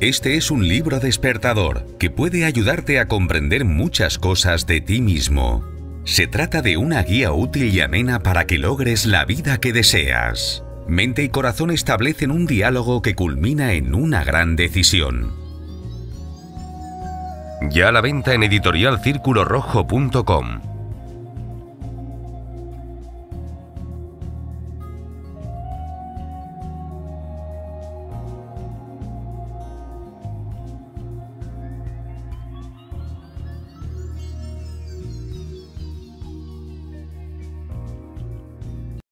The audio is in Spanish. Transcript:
Este es un libro despertador que puede ayudarte a comprender muchas cosas de ti mismo. Se trata de una guía útil y amena para que logres la vida que deseas. Mente y corazón establecen un diálogo que culmina en una gran decisión. Ya a la venta en editorialcirculorrojo.com.